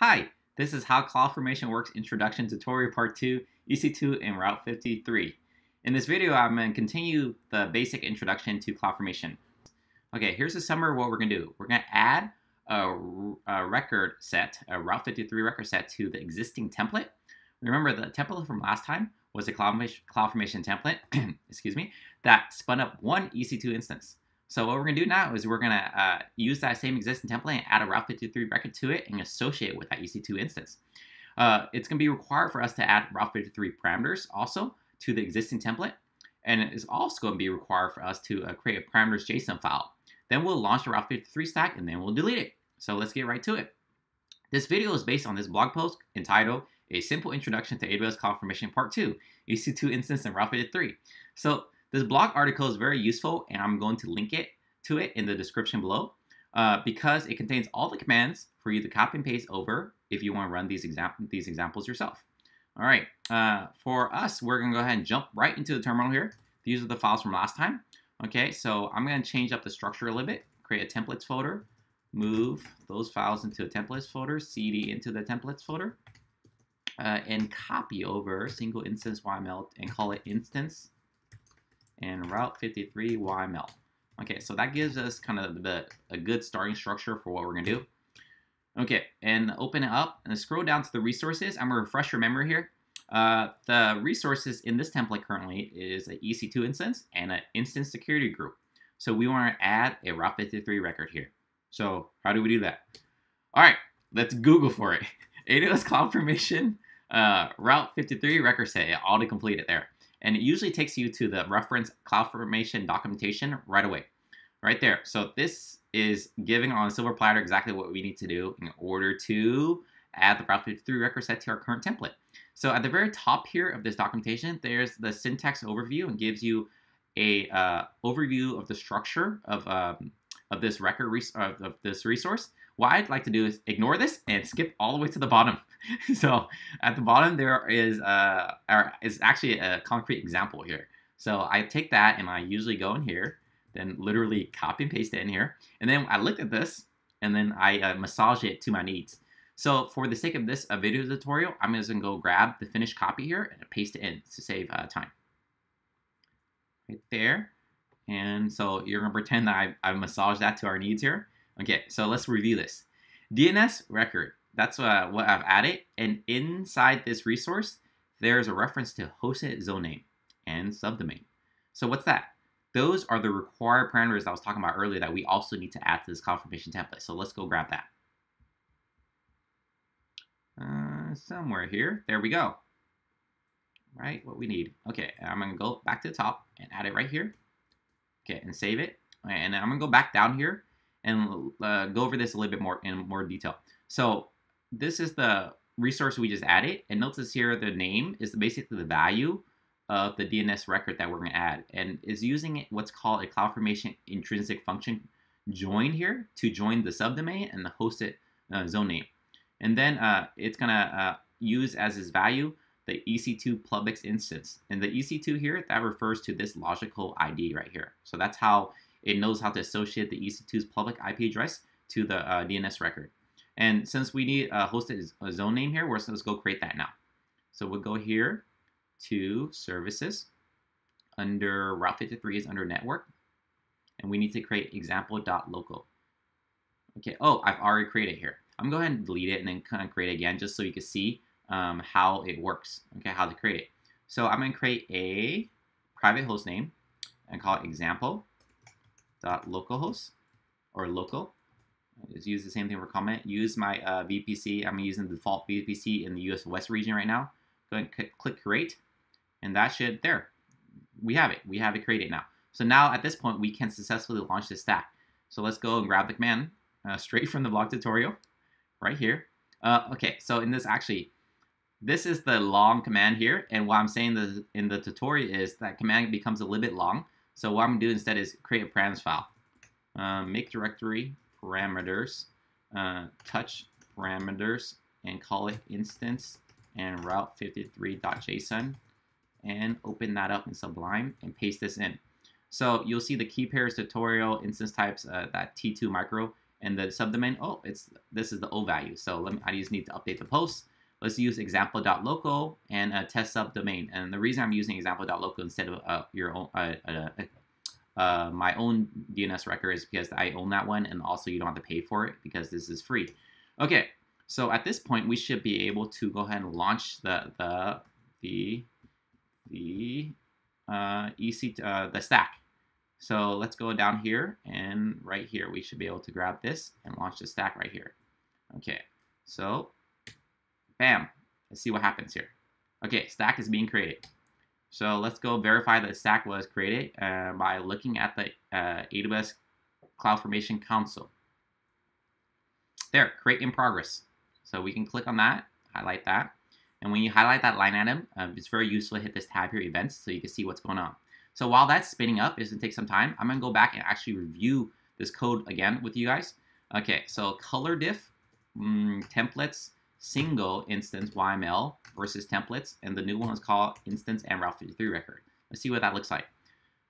Hi, this is How CloudFormation Works Introduction Tutorial Part 2, EC2 and Route 53. In this video, I'm going to continue the basic introduction to CloudFormation. Okay, here's a summary of what we're going to do. We're going to add a, a, record set, a Route 53 record set to the existing template. Remember, the template from last time was a CloudFormation template, excuse me, that spun up one EC2 instance. So what we're to do now is we're going to uh, use that same existing template and add a Route 53 record to it and associate it with that EC2 instance. Uh, it's to be required for us to add Route 53 parameters also to the existing template. And it is also going to be required for us to uh, create a parameters JSON file. Then we'll launch the Route 53 stack and then we'll delete it. So let's get right to it. This video is based on this blog post entitled A Simple Introduction to AWS CloudFormation Part 2, EC2 Instance and Route 53. So this blog article is very useful and I'm going to link it to it in the description below uh, because it contains all the commands for you to copy and paste over if you want to run these, exam these examples yourself. All right, uh, for us, we're gonna go ahead and jump right into the terminal here. These are the files from last time. Okay, so I'm gonna change up the structure a little bit, create a templates folder, move those files into a templates folder, cd into the templates folder, uh, and copy over single instance YML and call it instance and Route 53 YML. Okay, so that gives us kind of the, a good starting structure for what we're going to do. Okay, and open it up and scroll down to the resources. I'm going to refresh your memory here. Uh, the resources in this template currently is an EC2 instance and an instance security group. So we want to add a Route 53 record here. So how do we do that? All right, let's Google for it. AWS CloudFormation uh, Route 53 record set, already completed there and it usually takes you to the reference CloudFormation documentation right away, right there. So this is giving on a silver platter exactly what we need to do in order to add the Route 53 record set to our current template. So at the very top here of this documentation, there's the syntax overview and gives you a uh, overview of the structure of, um, of this record of, of this resource. What I'd like to do is ignore this and skip all the way to the bottom. so at the bottom there is uh, is actually a concrete example here. So I take that and I usually go in here, then literally copy and paste it in here, and then I look at this and then I uh, massage it to my needs. So for the sake of this uh, video tutorial, I'm just gonna go grab the finished copy here and paste it in to save uh, time. Right there. And so you're gonna pretend that I, I massaged that to our needs here. Okay, so let's review this. DNS record, that's uh, what I've added. And inside this resource, there's a reference to hosted zone name and subdomain. So what's that? Those are the required parameters I was talking about earlier that we also need to add to this CloudFormation template. So let's go grab that. Uh, somewhere here. There we go. Right, what we need. Okay, I'm to go back to the top and add it right here. Okay, and save it. And I'm to go back down here and uh, go over this a little bit more in more detail. So this is the resource we just added. And notice here the name is basically the value of the DNS record that we're going to add. And is using what's called a CloudFormation intrinsic function join here to join the subdomain and the hosted uh, zone name. And then uh, it's going to uh, use as its value the EC2 PubX instance. And the EC2 here, that refers to this logical ID right here. So that's how it knows how to associate the EC2's public IP address to the uh, DNS record. And since we need a hosted a zone name here, we're let's go create that now. So we'll go here to services. Under Route 53 is under network. And we need to create example.local. Okay, oh, I've already created here. I'm going to go ahead and delete it and then kind of create again just so you can see um, how it works, okay, how to create it. So I'm going to create a private host name and call it example localhost or local. Just use the same thing for comment. Use my uh, VPC. I'm using the default VPC in the US West region right now. Go and click create. And that should, there, we have it. We have it created now. So now at this point, we can successfully launch this stack. So let's go and grab the command uh, straight from the blog tutorial right here. Uh, okay, so in this actually, this is the long command here. And what I'm saying the, in the tutorial is that command becomes a little bit long. So what I'm going to do instead is create a params file. Um, make directory parameters, uh, touch parameters, and call it instance and route53.json and open that up in Sublime and paste this in. So you'll see the key pairs tutorial instance types, uh, that T2 micro, And the subdomain, oh, it's this is the O value. So let me, I just need to update the post. Let's use example.local and a test subdomain. And the reason I'm using example.local instead of uh, your own, uh, uh, uh, my own DNS record is because I own that one, and also you don't have to pay for it because this is free. Okay, so at this point, we should be able to go ahead and launch the the the the uh, EC uh, the stack. So let's go down here and right here, we should be able to grab this and launch the stack right here. Okay, so bam, let's see what happens here. Okay, stack is being created. So let's go verify that stack was created uh, by looking at the uh, AWS CloudFormation console. There, create in progress. So we can click on that, highlight that. And when you highlight that line item, um, it's very useful to hit this tab here, events, so you can see what's going on. So while that's spinning up, it's gonna take some time. I'm gonna go back and actually review this code again with you guys. Okay, so color diff, mm, templates, single instance YML versus templates, and the new one is called instance and Route 53 record. Let's see what that looks like.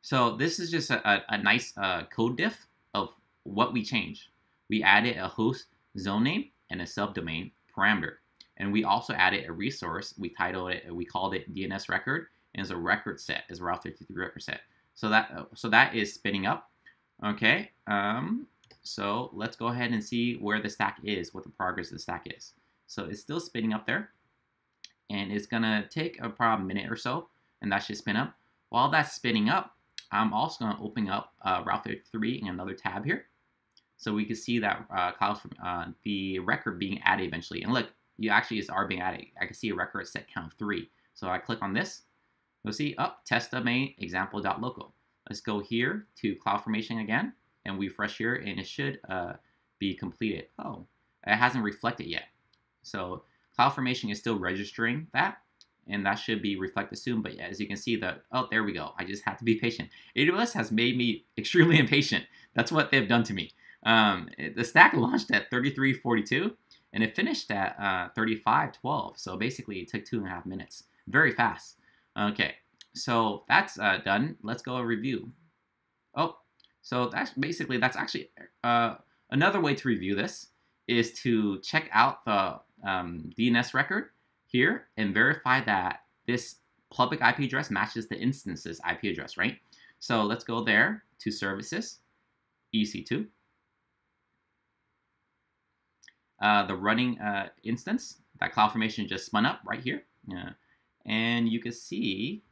So this is just a, a, a nice uh, code diff of what we changed. We added a host zone name and a subdomain parameter. And we also added a resource. We titled it, we called it DNS record, and it's a record set, is Route 53 record set. So that uh, so that is spinning up. Okay. Um, so let's go ahead and see where the stack is, what the progress of the stack is. So it's still spinning up there, and it's gonna take a probably minute or so, and that should spin up. While that's spinning up, I'm also gonna open up uh, Route 53 in another tab here. So we can see that uh, cloud from uh, the record being added eventually. And look, you actually is are being added. I can see a record set count of three. So I click on this. You'll see up oh, test domain example.local. Let's go here to CloudFormation again and we refresh here and it should uh, be completed. Oh, it hasn't reflected yet. So CloudFormation is still registering that and that should be reflected soon. But as you can see that, oh, there we go. I just have to be patient. AWS has made me extremely impatient. That's what they've done to me. Um, the stack launched at 33.42 and it finished at uh, 35.12. So basically it took two and a half minutes. Very fast. Okay, so that's uh, done. Let's go review. Oh, so that's basically, that's actually uh, another way to review this is to check out the um, DNS record here and verify that this public IP address matches the instance's IP address, right? So let's go there to services, EC2. Uh, the running uh, instance, that CloudFormation just spun up right here. And you can see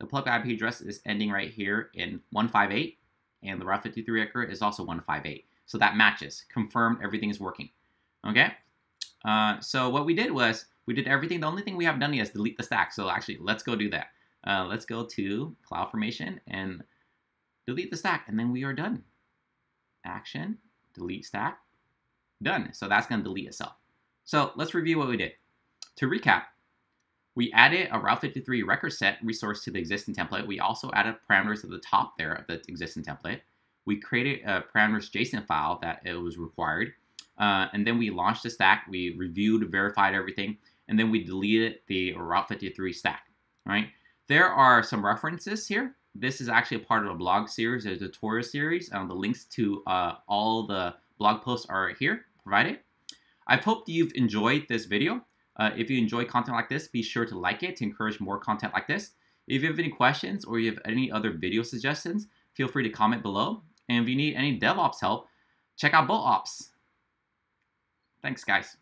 the public IP address is ending right here in 158, and the Route 53 record is also 158. So that matches. Confirmed everything is working. Okay? Uh, so what we did was we did everything. The only thing we haven't done yet is delete the stack. So actually, let's go do that. Uh, let's go to CloudFormation and delete the stack, and then we are done. Action, delete stack, done. So that's going to delete itself. So let's review what we did. To recap, we added a Route 53 record set resource to the existing template. We also added parameters at the top there of the existing template. We created a parameters JSON file that it was required. Uh, and then we launched the stack. We reviewed, verified everything, and then we deleted the Route 53 stack, right? There are some references here. This is actually a part of a blog series, a tutorial series. Um, the links to uh, all the blog posts are here provided. I hope you've enjoyed this video. Uh, if you enjoy content like this, be sure to like it to encourage more content like this. If you have any questions or you have any other video suggestions, feel free to comment below. And if you need any DevOps help, check out BoltOps. Thanks, guys.